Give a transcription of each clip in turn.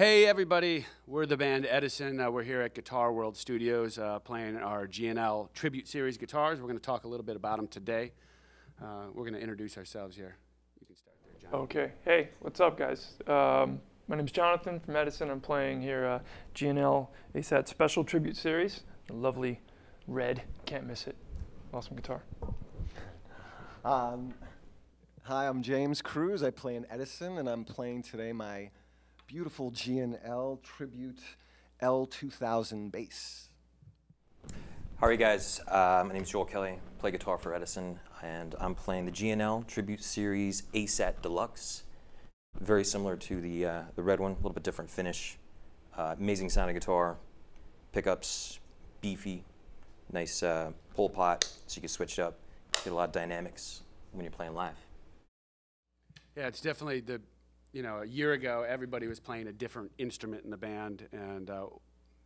Hey everybody, we're the band Edisun. Uh, we're here at Guitar World Studios uh, playing our G&L Tribute Series guitars. We're going to talk a little bit about them today. Uh, we're going to introduce ourselves here. You can start there, John. Okay. Hey, what's up, guys? Um, my name is Jonathan from Edisun. I'm playing here uh, G&L ASAT Special Tribute Series. The lovely red, can't miss it. Awesome guitar. Um, hi, I'm James Cruz. I play in Edisun, and I'm playing today my beautiful G&L Tribute L2000 bass. How are you guys? Uh, my name is Joel Kelly. Play guitar for Edisun, and I'm playing the G&L Tribute Series ASAT Deluxe. Very similar to the uh, the red one, a little bit different finish. Uh, amazing sounding guitar, pickups, beefy, nice uh, pull pot, so you can switch it up. Get a lot of dynamics when you're playing live. Yeah, it's definitely the you know, a year ago, everybody was playing a different instrument in the band, and uh,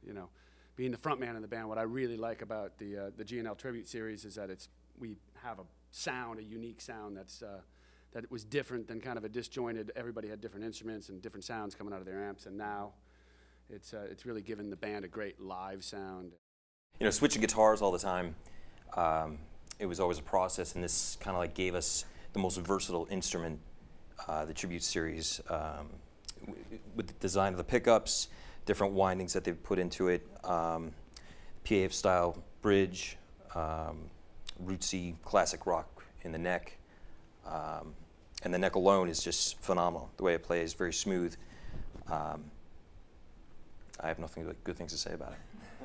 you know, being the front man in the band, what I really like about the uh, the G&L Tribute Series is that it's we have a sound, a unique sound that's uh, that was different than kind of a disjointed. Everybody had different instruments and different sounds coming out of their amps, and now it's uh, it's really given the band a great live sound. You know, switching guitars all the time. Um, it was always a process, and this kind of like gave us the most versatile instrument uh, the tribute series um, with the design of the pickups, different windings that they've put into it, um, PAF style bridge, um, rootsy classic rock in the neck. Um, and the neck alone is just phenomenal. The way it plays, very smooth. Um, I have nothing but good things to say about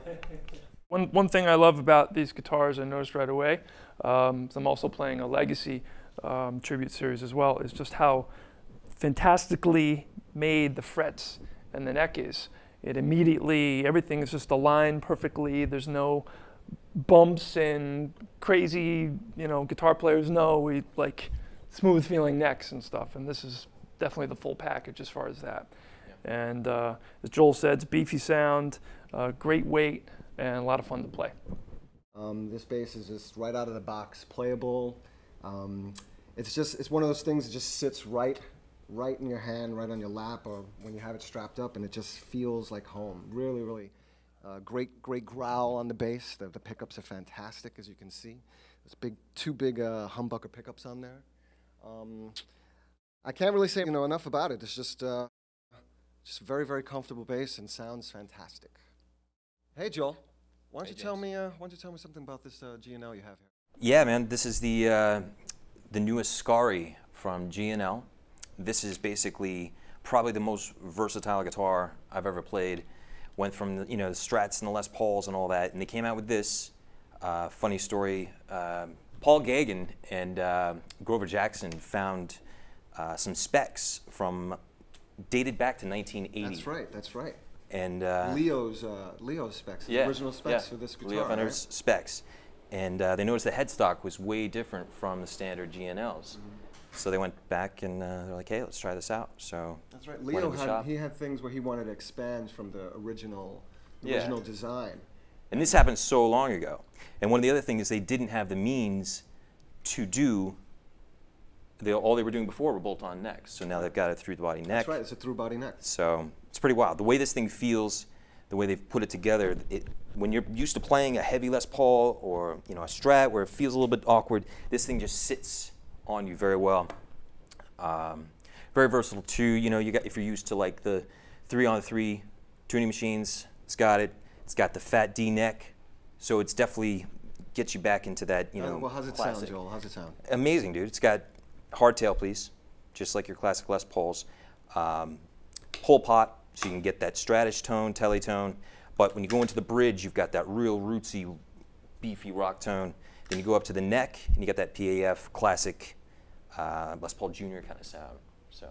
it. One, one thing I love about these guitars, I noticed right away, um, I'm also playing a Legacy um, tribute series as well, is just how fantastically made the frets and the neck is. It immediately, everything is just aligned perfectly. There's no bumps and crazy, you know, guitar players know we like smooth feeling necks and stuff. And this is definitely the full package as far as that. Yeah. And uh, as Joel said, it's beefy sound, uh, great weight, and a lot of fun to play. Um, this bass is just right out of the box, playable. Um, it's just it's one of those things that just sits right right in your hand, right on your lap, or when you have it strapped up, and it just feels like home. Really, really uh, great, great growl on the bass. The, the, pickups are fantastic, as you can see. There's big, two big uh, humbucker pickups on there. Um, I can't really say you know enough about it. It's just uh, just very, very comfortable bass and sounds fantastic. Hey, Joel, why don't you tell me? Uh, why don't you tell me something about this uh, G&L you have here? Yeah, man, this is the uh, the newest Ascari from G&L. This is basically probably the most versatile guitar I've ever played. Went from the, you know the Strats and the Les Pauls and all that, and they came out with this. Uh, funny story: uh, Paul Gagon and uh, Grover Jackson found uh, some specs from dated back to 1980. That's right. That's right. And uh, Leo's uh, Leo's specs, yeah, original specs yeah. for this guitar. Leo right? specs and uh, they noticed the headstock was way different from the standard G&Ls. Mm-hmm. So they went back and uh, they're like, "Hey, let's try this out." So that's right. Leo had shop. he had things where he wanted to expand from the original the yeah. original design. And this happened so long ago. And one of the other things is they didn't have the means to do. They, all they were doing before were bolt-on necks. So now they've got a through-the-body neck. That's right. It's a through-body neck. So it's pretty wild. The way this thing feels the way they've put it together. It, when you're used to playing a heavy Les Paul or you know a Strat where it feels a little bit awkward, this thing just sits on you very well. Um, very versatile too. You know, you got if you're used to like the three on three tuning machines, it's got it. It's got the fat D neck, so it's definitely gets you back into that. You uh, know, uh, well, how's it classic. sound, Joel? How's it sound? Amazing, dude. It's got hardtail, please, just like your classic Les Pauls. Um, pull pot, so you can get that stratish tone, telly tone. But when you go into the bridge, you've got that real rootsy, beefy rock tone. Then you go up to the neck, and you got that PAF classic uh, Les Paul Jr. kind of sound. So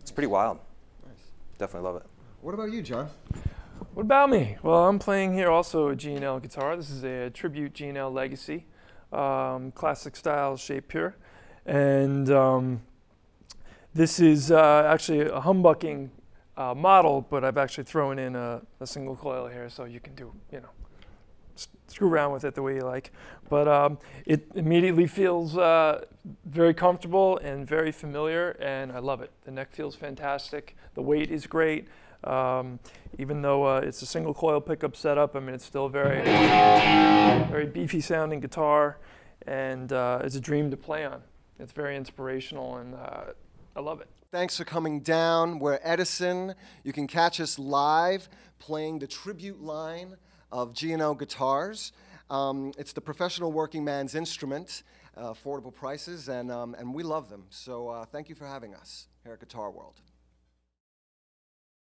it's pretty wild. Nice. Definitely love it. What about you, John? What about me? Well, I'm playing here also a G&L guitar. This is a tribute G&L Legacy, um, classic style shape pure. And um, this is uh, actually a humbucking uh, model, but I've actually thrown in a, a, single coil here so you can do, you know, screw around with it the way you like. But um, it immediately feels uh, very comfortable and very familiar, and I love it. The neck feels fantastic. The weight is great. Um, even though uh, it's a single coil pickup setup, I mean it's still very, very beefy sounding guitar, and uh, it's a dream to play on. It's very inspirational, and uh, I love it. Thanks for coming down. We're Edisun. You can catch us live playing the tribute line of G&L guitars. Um, it's the professional working man's instrument, uh, affordable prices, and, um, and we love them. So uh, thank you for having us here at Guitar World.